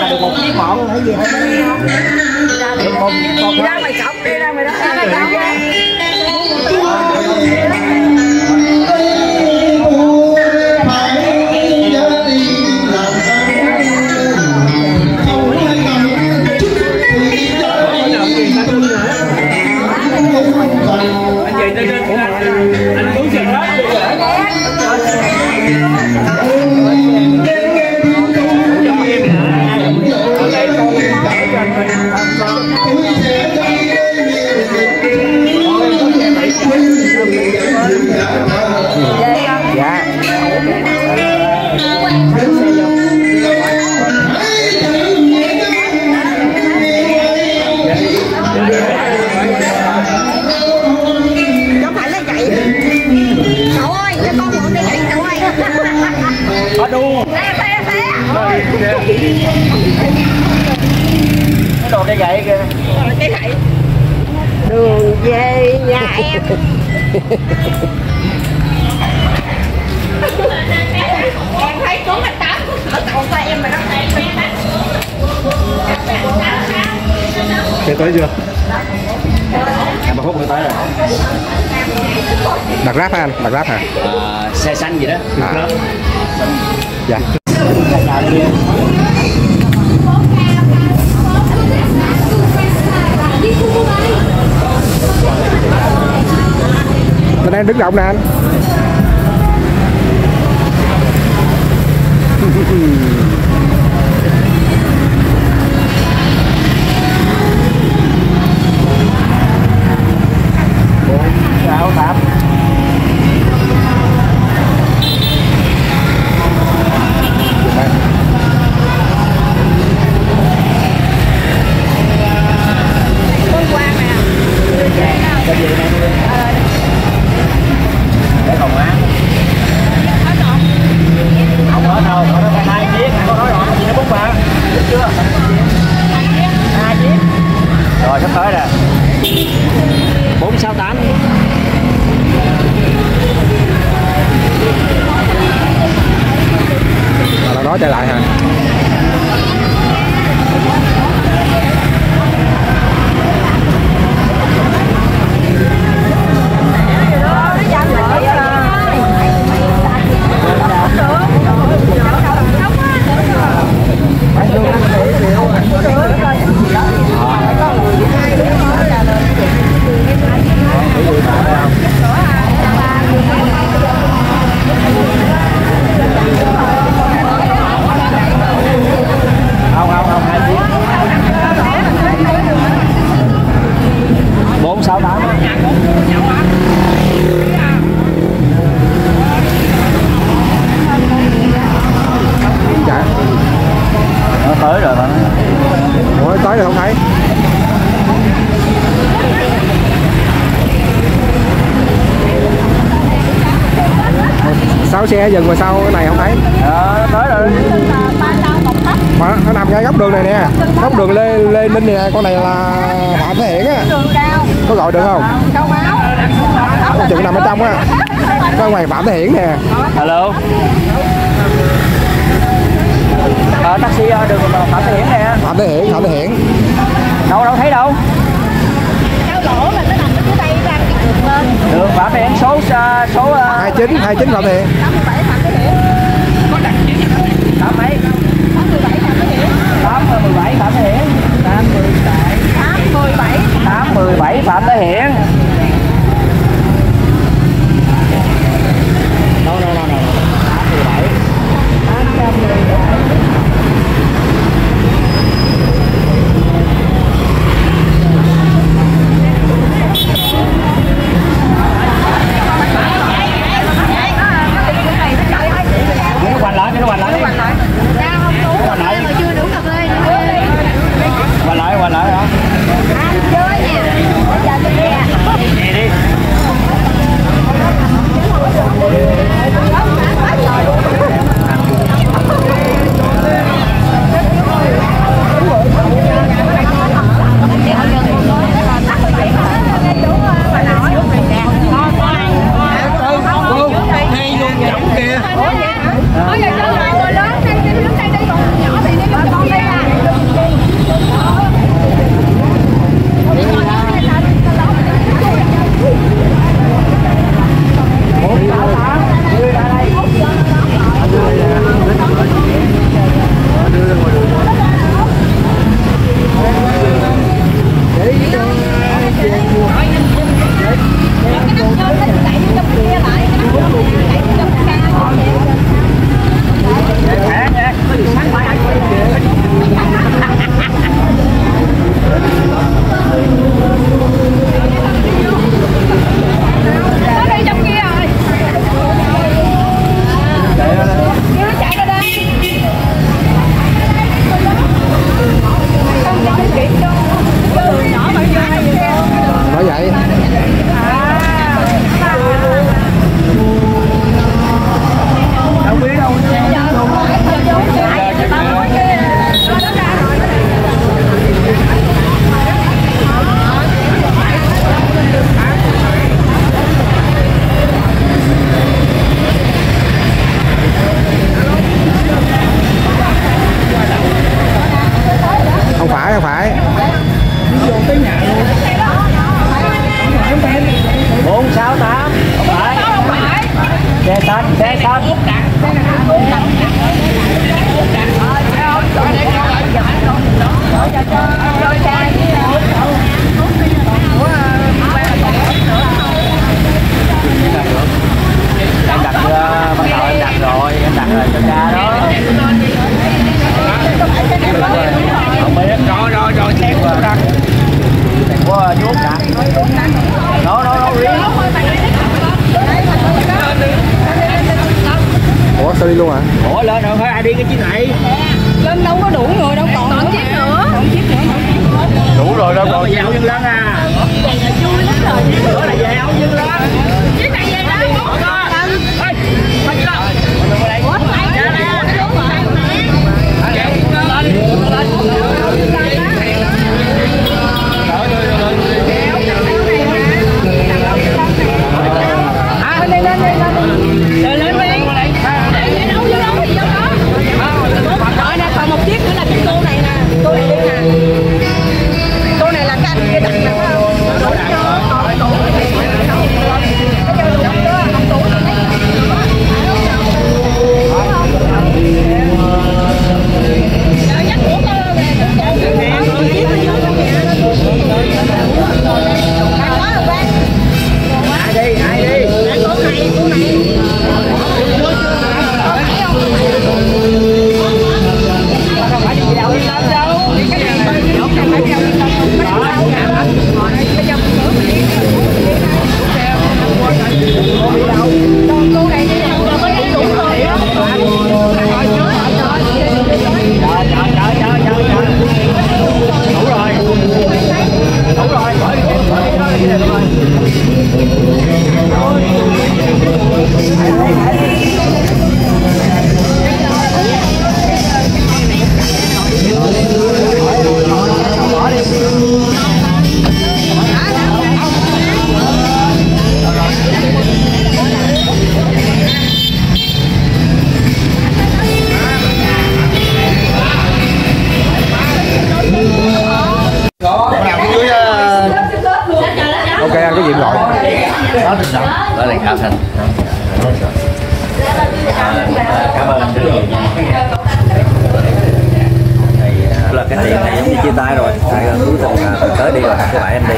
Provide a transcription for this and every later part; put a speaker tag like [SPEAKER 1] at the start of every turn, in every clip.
[SPEAKER 1] là được một chiếc một thấy gì hay cái gậy kìa
[SPEAKER 2] Cây gậy Đường về nhà em Em thấy xuống anh Tám Ở cậu qua em mà nó
[SPEAKER 3] Thế tới chưa?
[SPEAKER 1] em mà hút người tới rồi
[SPEAKER 3] Đặt ráp hả anh? Đặt ráp hả?
[SPEAKER 1] à, xe xanh gì đó
[SPEAKER 3] À. Dạ. Mình đang đứng động nè anh.
[SPEAKER 1] Mà
[SPEAKER 3] là nói trở
[SPEAKER 1] Sáu
[SPEAKER 3] xe dừng mà sau cái này không thấy.
[SPEAKER 1] Ờ nó tới rồi.
[SPEAKER 3] Mà nó nằm ngay góc đường này nè. Góc đường lê lê ninh nè. Con này là phạm thế hiển á. Có gọi được không? Con chừng nằm ở trong á. Có ngoài phạm thế hiển nè.
[SPEAKER 1] Alo ờ taxi ờ, đường phạm thế hiển nè.
[SPEAKER 3] Phạm thế hiển phạm thế hiển.
[SPEAKER 1] Đâu đâu thấy đâu? Đường phạm thế hiển số ờ, số ờ,
[SPEAKER 3] hai chín hai chín phạm thế hiển
[SPEAKER 1] 17 Phạm Thế Hiển. phải. Bốn, sáu, tám. Không phải. Xe xanh xe xanh. Em đặt chưa bắt đầu em đặt rồi, em đặt rồi cho cha đó.
[SPEAKER 3] Sao đi luôn hả
[SPEAKER 4] ủa lên rồi phải ai đi cái chiếc này?
[SPEAKER 2] Lên đâu có đủ người đâu còn còn chiếc nữa. Còn chiếc nữa.
[SPEAKER 4] Đủ rồi đâu còn áo dân lên à. Bữa là về áo dân lên
[SPEAKER 3] gì em gọi?
[SPEAKER 4] Đó là cao thành. Cảm ơn anh rất nhiều là cái tiền này giống như chia tay rồi. Tại cuối tuần à, tới đi rồi các bạn em đi.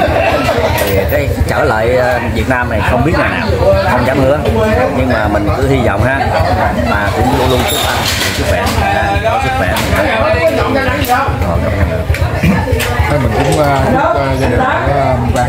[SPEAKER 4] Thì cái trở lại à, Việt Nam này không biết ngày nào không dám hứa. Nhưng mà mình cứ hy vọng ha mà cũng luôn luôn chúc anh sức khỏe à, có sức khỏe rồi cảm ơn. Anh.
[SPEAKER 3] Thôi mình cũng chúc gia đình của Văn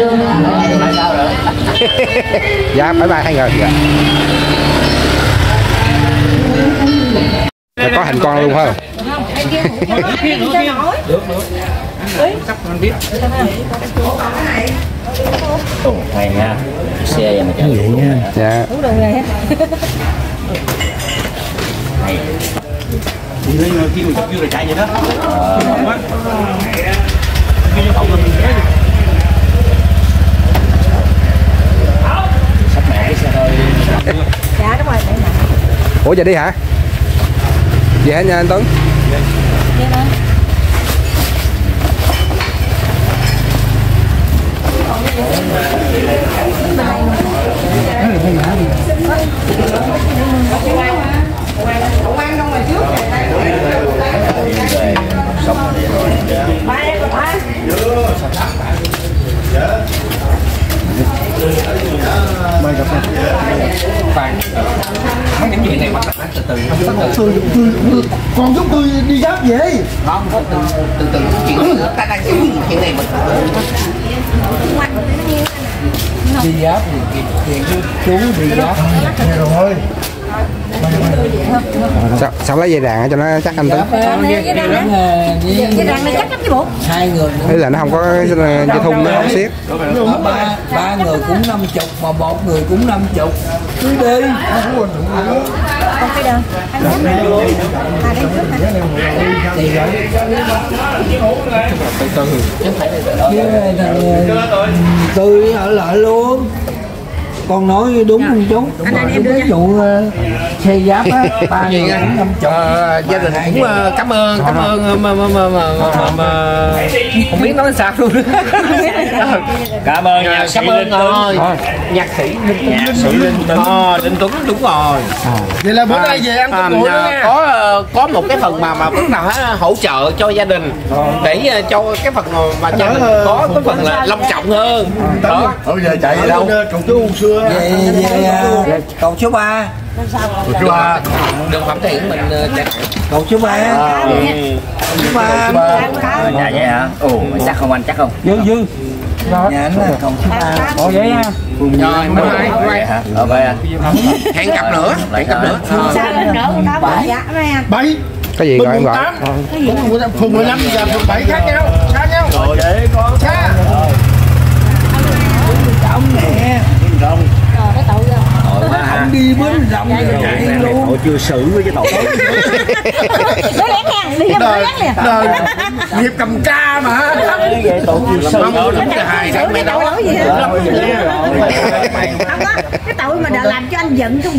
[SPEAKER 4] ơn
[SPEAKER 3] dạ bye bye hai người. Dạ. Để có hình con luôn không?
[SPEAKER 4] Hay nha xe vậy mà chạy vậy nha
[SPEAKER 3] dạ.
[SPEAKER 4] Hay
[SPEAKER 5] khi mà chưa là chạy vậy đó
[SPEAKER 4] xe hơi
[SPEAKER 2] dạ đúng rồi nè
[SPEAKER 3] ủa giờ đi hả? Về hả nha anh Tuấn?
[SPEAKER 2] Đó
[SPEAKER 4] về sống ở đây rồi
[SPEAKER 6] còn giúp tôi đi giáp vậy
[SPEAKER 5] đi giáp thì tiền chú đi giáp
[SPEAKER 6] rồi
[SPEAKER 3] sao, sao lấy dây đàn cho nó chắc anh
[SPEAKER 2] với đằng nè. Với đằng này chắc lắm chứ bộ.
[SPEAKER 5] Hai người
[SPEAKER 3] thế là nó không có dây thun nó không xiết.
[SPEAKER 5] Ba, ba, người cũng năm chục mà một người cũng năm chục. Cứ đi.
[SPEAKER 2] Còn cái đơn Anh nè À đây trước
[SPEAKER 5] tư ở lại luôn con nói đúng không chú
[SPEAKER 2] Anh anh em đưa
[SPEAKER 5] ví dụ ờ, xe giáp á ba người cũng năm chục.
[SPEAKER 6] Ờ, gia đình cũng ờ, cảm ơn cảm ơn ờ, mà, mà, mà, mà, mà, không biết nói sao luôn.
[SPEAKER 1] Cảm ơn sĩ Linh Tuấn.
[SPEAKER 6] rồi nhạc sĩ Linh Tuấn.
[SPEAKER 1] Nhạc sĩ Linh Tuấn.
[SPEAKER 6] Ờ, Linh Tuấn đúng rồi.
[SPEAKER 7] Vậy là bữa nay về ăn
[SPEAKER 6] À,
[SPEAKER 7] cơm
[SPEAKER 6] à,
[SPEAKER 7] nha.
[SPEAKER 6] có có một cái phần mà mà bước nào hỗ trợ cho gia đình để cho cái phần mà, gia đình có cái phần là long trọng hơn. Đó.
[SPEAKER 7] Thôi giờ chạy đâu. Chú xưa
[SPEAKER 5] về về à, cầu số 3
[SPEAKER 7] Chú à
[SPEAKER 6] đường phạm thiện mình ờ,
[SPEAKER 5] cầu số 3 số 3
[SPEAKER 1] Ở nhà vậy hả ồ chắc không anh chắc không?
[SPEAKER 3] Dư dư.
[SPEAKER 5] Nhà anh là cầu số 3
[SPEAKER 3] ồ vậy nha
[SPEAKER 6] rồi bye bye, bye
[SPEAKER 1] ờ vậy anh
[SPEAKER 6] hẹn gặp nữa. Hẹn gặp nữa.
[SPEAKER 2] Sao lên nữa? Con đó bỏ dạ mấy anh
[SPEAKER 7] bảy.
[SPEAKER 3] Cái gì gọi em gọi?
[SPEAKER 7] 8 Phường 15 và phường 7 khác nhau Xa nhau.
[SPEAKER 1] Rồi để con.
[SPEAKER 7] Xa
[SPEAKER 5] ông nè
[SPEAKER 1] rong
[SPEAKER 2] rồi cái tội rồi
[SPEAKER 1] tội quá ha.
[SPEAKER 5] Đi bến rộng rồi. chạy luôn
[SPEAKER 1] tội chưa xử với cái tội
[SPEAKER 2] nó lén ngang đi
[SPEAKER 7] Đời
[SPEAKER 2] lén liền.
[SPEAKER 7] Đời Nghiệp cầm ca mà.
[SPEAKER 1] Vậy tội chưa xử.
[SPEAKER 6] Không, đúng là hai
[SPEAKER 2] Xử
[SPEAKER 6] cái đó.
[SPEAKER 2] Gì hết không có. Cái tội mà đã làm cho anh giận trong